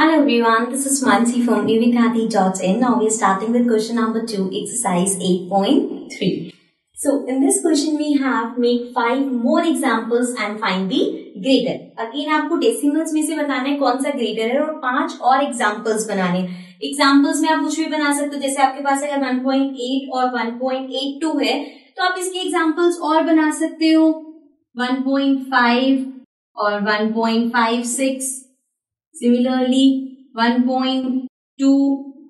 Hello everyone, this is Mansi from evidhati.in. Now we are starting with question number 2, exercise 8.3. So in this question we have make five more examples and find the greater. Again आपको decimals में से बताना है कौन सा greater है और पाँच और examples बनाने examples में आप कुछ भी बना सकते हो जैसे आपके पास अगर 1.8 और 1.82 है तो आप इसके examples और बना सकते हो 1.5 और 1.56 सिमिलरली 1.2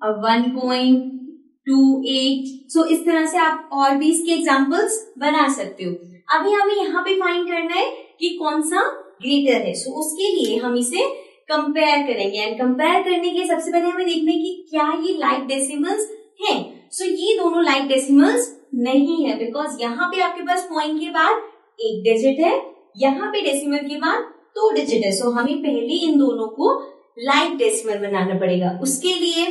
और 1.28 सो इस तरह से आप और भी इसके एग्जांपल्स बना सकते हो। अभी हमें यहाँ पे फाइंड करना है कि कौन सा ग्रेटर है। सो so, उसके लिए हम इसे कंपेयर करेंगे। एंड कंपेयर करने के सबसे पहले हमें देखना है कि क्या ये लाइक डेसिमल्स हैं। सो so, ये दोनों लाइक डेसिमल्स नहीं है। बिकॉज़ यहाँ पे आपके पास पॉइंट के बाद एक डिजिट है यहाँ पे डेसिमल के बाद टू डिजिट है। सो हमें पहले इन दोनों को लाइक डेसिमल बनाना पड़ेगा। उसके लिए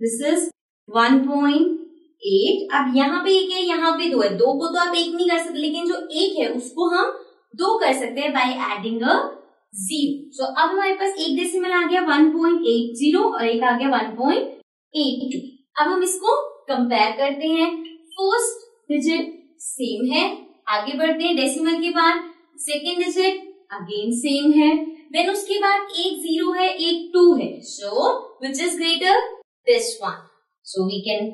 दिस इज़ 1.8 अब यहाँ पे एक है, यहाँ पे दो है। दो को तो आप एक नहीं कर सकते, लेकिन जो एक है, उसको हम दो कर सकते हैं by adding a zero so अब हमारे पास एक डेसिमल आ गया 1.80 और एक आ गया 1.82 अब हम इसको कंपेयर करते हैं। फ़र्स्ट डिजिट सेम है। आगे बढ़ते हैं डेसिमल के बाद। सेकेंड डिजिट अगेन सेम है. देन उसके बाद एक ज़ीरो है, एक टू है. So which is greater this one so we can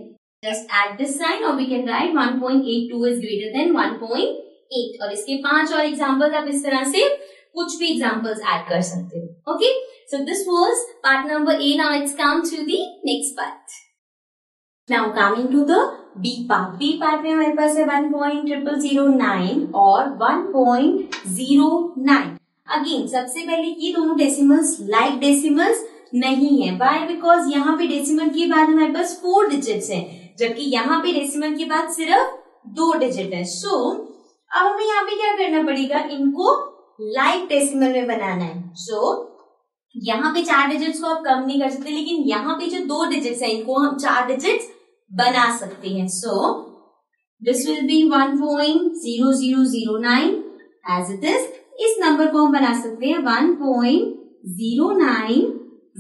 just add this sign और we can write 1.82 is greater than 1.8 और इसके पाँच और एग्जांपल्स आप इस तरह से कुछ भी एग्जांपल्स ऐड कर सकते हो. Okay so this was part number A now it's come to the next part now coming to the B part B part में हमारे पास है one point triple zero nine और one point zero nine again सबसे पहले ये दोनों decimals like decimals नहीं है. वाई बिकॉज़ यहाँ पे डेसिमल के बाद हमारे पास फोर डिजिट्स है जबकि यहाँ पे डेसिमल के बाद सिर्फ़ दो डिजिट है. सो so, अब हमें यहाँ पे क्या करना पड़ेगा? इनको लाइक डेसिमल में बनाना है. सो so, यहाँ पे चार डिजिट्स को आप कम नहीं कर सकते लेकिन यहाँ पे जो दो डिजिट्स है इनको हम चार डिजिट्स बना सकते हैं। So this will be one point zero zero zero nine as it is इस नंबर को हम बना सकते हैं one point zero nine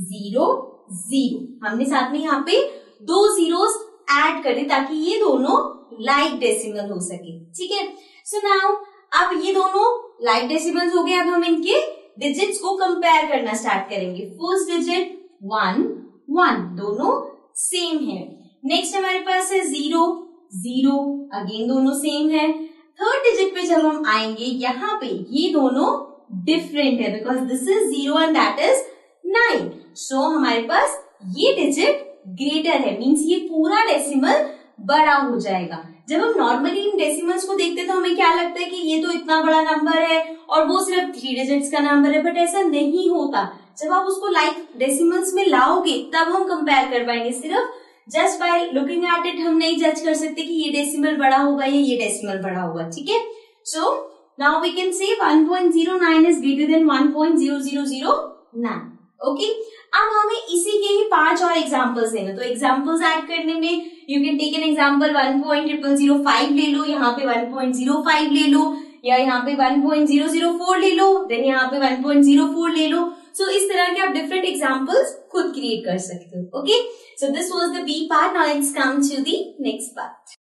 zero zero हमने साथ में यहाँ पे दो जीरोस ऐड कर ताकि ये दोनों लाइक डेसिमल हो सके। ठीक है? सो नाउ अब ये दोनों लाइक डेसिमल्स हो गए। अब हम इनके डिजिट्स को कंपेयर करना स्टार्ट करेंगे। फ़र्स्ट डिजिट वन वन दोनों सेम है। नेक्स्ट हमारे पास है ज़ीरो ज़ीरो अगेन दोनों सेम है। थर्ड डिजिट पे जब हम आएँगे, यहाँ पे ये दोनों डिफरेंट है because this is zero and that is nine so हमारे पास ये डिजिट ग्रेटर है मीन्स ये पूरा डेसिमल बड़ा हो जाएगा। जब हम नॉर्मली इन डेसिमल्स को देखते हैं तो हमें क्या लगता है कि ये तो इतना बड़ा नंबर है, और वो सिर्फ़ थ्री डिजिट्स का नंबर है बट ऐसा नहीं होता। जब आप उसको लाइक like डेसिमल्स में लाओगे, तब हम कंपेयर कर पाएँगे, सिर्फ़ just by looking at it हम नहीं जज कर सकते कि ये डेसिमल बड़ा होगा या ये डेसिमल बड़ा होगा, ठीक है? So now we can say 1.09 is greater then 1.0009 okay अब हमें इसी के ही पाँच और एग्जांपल्स देने तो एग्जांपल्स ऐड करने में you can take an example example 1.0005 ले लो, यहाँ पे 1.05 ले लो, या यहाँ पे 1.004 ले लो देन यहाँ पे 1.04 ले लो। सो इस तरह के आप डिफरेंट एग्जांपल्स खुद क्रिएट कर सकते हो okay so this was the B part now let's come to the next part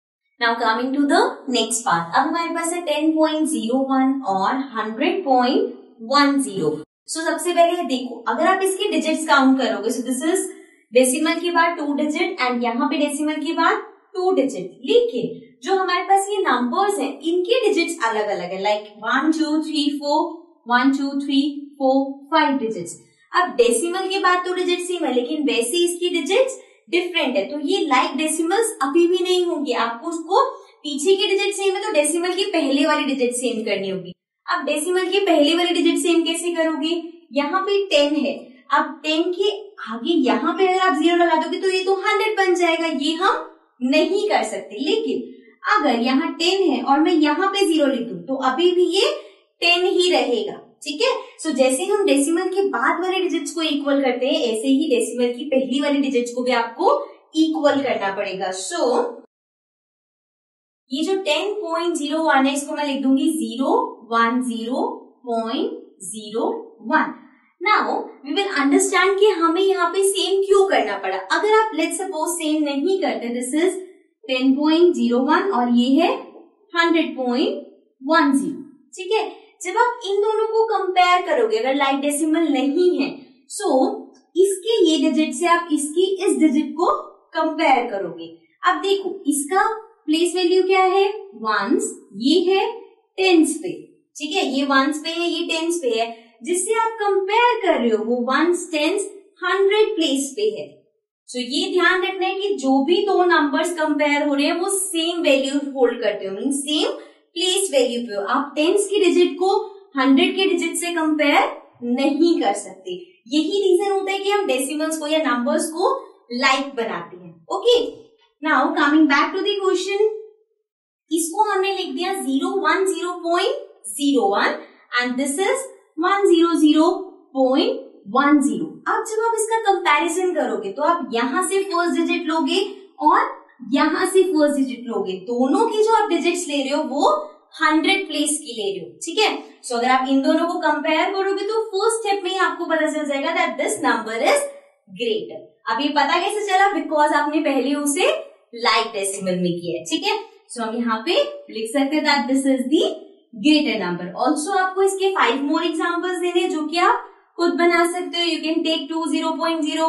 now coming to the next part अब हमारे पास है 10.01 और 100.10 सो so, सबसे पहले देखो अगर आप इसके डिजिट्स काउंट करोगे सो दिस इज़ डेसिमल के बाद टू डिजिट एंड यहाँ पे डेसिमल के बाद टू डिजिट लेकिन जो हमारे पास ये नंबर्स हैं इनके डिजिट्स अलग अलग है like one two three four one two three four five digits अब डेसिमल के बाद तो डिजिट सेम है, लेकिन वैसे इसकी डिजिट्स डिफरेंट है। तो ये लाइक डेसिमल्स अभी भी नहीं होंगे। आपको उसको पीछे की डिजिट सेम है तो डेसिमल की पहले वाली डिजिट सेम करनी होगी। अब डेसिमल की पहले वाली डिजिट सेम कैसे करोगे? यहाँ पे टेन है। अब टेन के आगे यहाँ पे अगर आप ज़ीरो लगा दोगे तो ये तो हंड्रेड बन जाएगा। ये हम नहीं कर सकते। लेकिन अगर यहाँ टेन है और मैं यहाँ पे ज़ीरो लिख दू तो अभी भी ये टेन ही रहेगा ठीक है? सो जैसे हम डेसिमल के बाद वाले डिजिट्स को इक्वल करते हैं ऐसे ही डेसिमल की पहली वाली डिजिट्स को भी आपको इक्वल करना पड़ेगा। सो so, ये जो टेन पॉइंट ज़ीरो वन है इसको मैं लिख दूँगी zero one zero point zero one now we will understand कि हमें यहाँ पे सेम क्यों करना पड़ा। अगर आप लेट सपोज़ सेम नहीं करते दिस इज़ 10.01 और ये है 100.10 ठीक है? जब आप इन दोनों को कंपेयर करोगे अगर लाइक डेसिमल नहीं है सो so, इसके ये डिजिट से आप इसकी इस डिजिट को कंपेयर करोगे। अब देखो इसका प्लेस वैल्यू क्या है? वंस ये है टेंस पे। ठीक है ये वंस पे है ये टेंस पे है। जिससे आप कंपेयर कर रहे हो वो वंस टेंस हंड्रेड प्लेस पे है। सो so, ये ध्यान रखना है कि जो भी दो नंबर्स कंपेयर हो रहे हैं वो सेम वैल्यू होल्ड करते हो। मीन सेम प्लेस वैल्यू पे हो। आप टेंस की डिजिट को हंड्रेड के डिजिट से कंपेयर नहीं कर सकते। यही रीजन होता है कि हम डेसिमल्स को या नंबर्स को लाइक like बनाते हैं। Okay now coming back to question इसको हमने लिख दिया zero one zero point zero one and this is one zero zero point one zero अब जब आप इसका कंपैरिजन करोगे तो आप यहाँ से फ़र्स्ट डिजिट लोगे और यहाँ से फ़र्स्ट डिजिट लोगे। दोनों की जो आप डिजिट्स ले रहे हो, वो हंड्रेड प्लेस की ले रहे हो। ठीक है? सो अगर आप इन दोनों को कंपेयर करोगे तो फ़र्स्ट स्टेप में ही आपको पता चल जाएगा that this number is greater अब ये पता कैसे चला? बिकॉज़ आपने पहले उसे लाइक डेसिमल में किया है। ठीक है? सो हम यहाँ पे लिख सकते हैं that this is the greater number also आपको इसके फाइव मोर एग्जाम्पल्स देने जो कि आप खुद बना सकते हो। You can take two zero point zero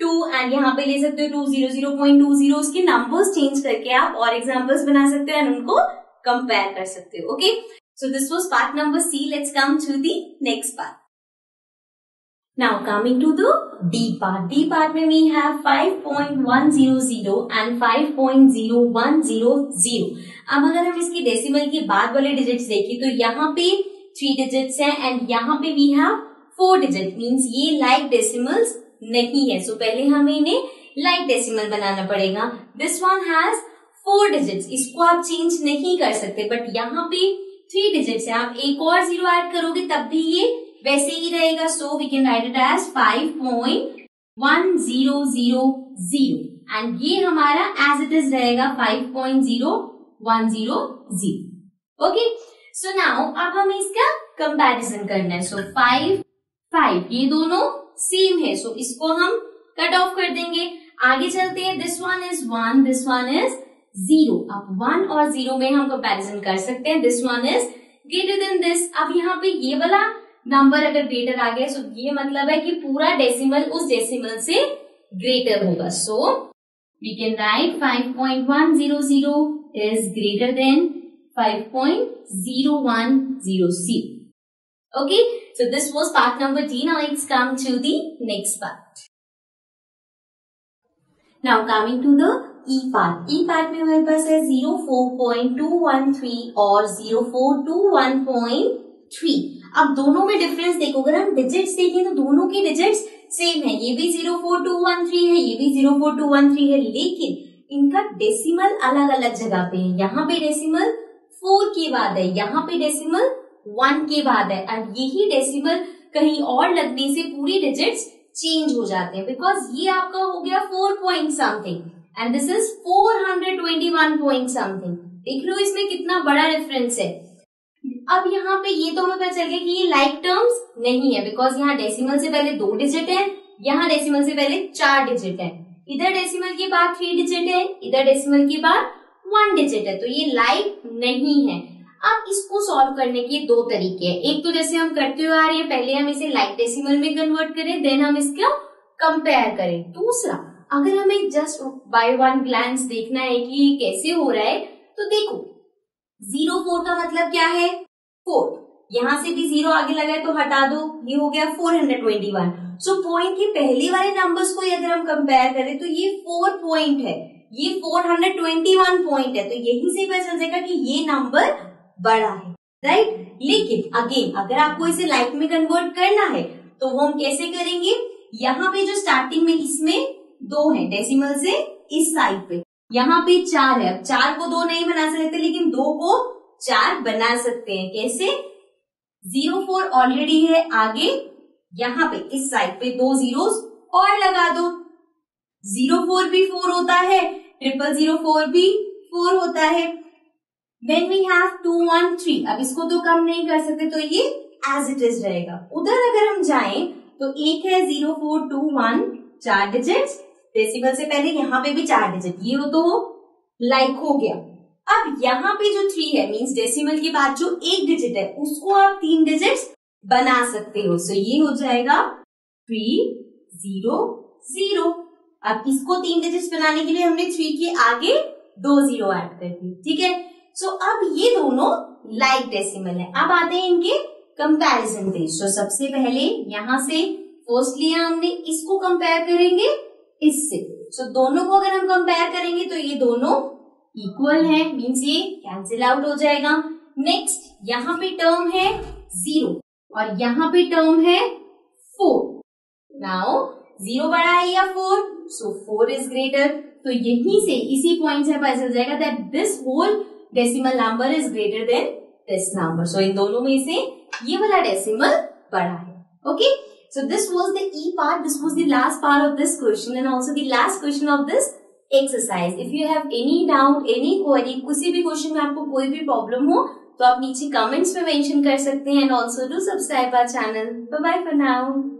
two and यहाँ पे ले सकते हो two zero zero point two zero उसके नंबर्स चेंज करके आप और एग्जाम्पल्स बना सकते हो एंड उनको कंपेयर कर सकते हो okay so this was part number C let's come to the next part Now coming to the D part. D part में we have 5.100 and 5.0100. अब अगर हम इसकी डेसिमल की बाद वाले डिजिट्स देखें तो यहाँ पे थ्री डिजिट्स हैं एंड यहाँ पे we have four digit means ये लाइक डेसिमल्स नहीं है। सो so, पहले हमें इन्हें लाइक डेसिमल बनाना पड़ेगा। This one has four digits इसको आप चेंज नहीं कर सकते बट यहाँ पे थ्री डिजिट्स है। आप एक और ज़ीरो ऐड करोगे तब भी ये वैसे ही रहेगा। So we can write it as five point one zero zero zero and ये हमारा एज इट इज़ रहेगा five point zero one zero zero okay so now अब हमें इसका कंपैरिजन करना है। सो फाइव फाइव ये दोनों सेम है. सो so, इसको हम कट ऑफ़ कर देंगे. आगे चलते हैं. This one is one this one is zero अब वन और ज़ीरो में हम कंपेरिजन कर सकते हैं. This one is greater than this अब यहाँ पे ये वाला नंबर अगर ग्रेटर आ गया सो ये मतलब है कि पूरा डेसिमल उस डेसिमल से ग्रेटर होगा. So we can write 5.100 is greater than 5.0100 Okay, so this was part number D. Now let's come to the next part. Now coming to the E part. E part में हमारे पास है 04.213 और 0421.3. अब दोनों में डिफरेंस देखो अगर हम डिजिट्स देखें तो दोनों के डिजिट्स सेम है ये भी 04213 है ये भी 04213 है लेकिन इनका डेसिमल अलग अलग जगह पे है यहाँ पे डेसिमल फोर के बाद है यहाँ पे डेसिमल वन के बाद है। एंड यही डेसिमल कहीं और लगने से पूरी डिजिट्स चेंज हो जाते हैं। बिकॉज़ ये आपका हो गया four point something and this is four hundred twenty one point something देख लो इसमें कितना बड़ा डिफरेंस है। अब यहाँ पे ये तो हमें पता चल गया कि ये लाइक टर्म्स नहीं है। बिकॉज़ यहाँ डेसिमल से पहले दो डिजिट है, यहाँ डेसिमल से पहले चार डिजिट है। इधर डेसिमल के बाद थ्री डिजिट है, इधर डेसिमल के बाद वन डिजिट है। तो ये लाइक नहीं है। अब इसको सॉल्व करने के दो तरीके हैं। एक तो जैसे हम करते हुए आ रहे हैं, पहले हम इसे लाइक डेसिमल में कन्वर्ट करें देन हम इसका कंपेयर करें। दूसरा, अगर हमें जस्ट बाय वन ग्लैंस देखना है कि ये कैसे हो रहा है तो देखो ज़ीरो फोर का मतलब क्या है? फोर यहाँ से भी ज़ीरो आगे लगा है तो हटा दो। ये हो गया four hundred twenty one so point के पहले वाले नंबर्स को अगर हम कंपेयर करें तो ये फोर पॉइंट है। ये four hundred twenty one point है। तो यही से पता चल जाएगा कि ये नंबर बड़ा है राइट लेकिन अगेन अगर आपको इसे लाइफ में कन्वर्ट करना है तो वो हम कैसे करेंगे? यहाँ पे जो स्टार्टिंग में इसमें दो है डेसिमल से इस साइड पे। यहाँ पे चार है, अब चार को दो नहीं बना सकते, लेकिन दो को चार बना सकते हैं। कैसे? ज़ीरो फोर ऑलरेडी है, आगे। यहाँ पे इस साइड पे दो ज़ीरो और लगा दो। ज़ीरो फोर भी फोर होता है ट्रिपल ज़ीरो फोर भी फोर होता है। When we have two one three अब इसको तो कम नहीं कर सकते तो ये एज इट इज़ रहेगा। उधर अगर हम जाए तो एक है ज़ीरो फोर टू वन चार डिजिट डेसिमल से पहले यहाँ पे भी चार डिजिट ये हो तो लाइक हो गया। अब यहाँ पे जो थ्री है मीन्स डेसिमल के बाद जो एक डिजिट है, उसको आप तीन डिजिट बना सकते हो। सो ये हो जाएगा थ्री ज़ीरो ज़ीरो अब इसको तीन डिजिट बनाने के लिए हमने थ्री के आगे दो ज़ीरो ऐड कर दी ठीक है? सो so, अब ये दोनों लाइक डेसिमल है। अब आते हैं इनके कंपैरिजन पे सो सबसे पहले यहाँ से फ़र्स्ट लिया हमने इसको कंपेयर करेंगे इससे। सो so, दोनों को अगर हम कंपेयर करेंगे तो ये दोनों इक्वल है मीन्स ये कैंसिल आउट हो जाएगा। नेक्स्ट यहाँ पे टर्म है ज़ीरो और यहाँ पे टर्म है फोर नाउ ज़ीरो बड़ा है या four so four is greater तो यहीं से इसी पॉइंट से पता चल जाएगा that this whole decimal number is greater than this number so इन दोनों में से ये वाला डेसिमल बड़ा है। Okay so this was the E part this was the last part of this question and also the last question of this exercise if you have any doubt any query किसी भी question में आपको कोई भी problem हो तो आप नीचे कमेंट्स में मेंशन कर सकते हैं and also do subscribe our channel bye bye for now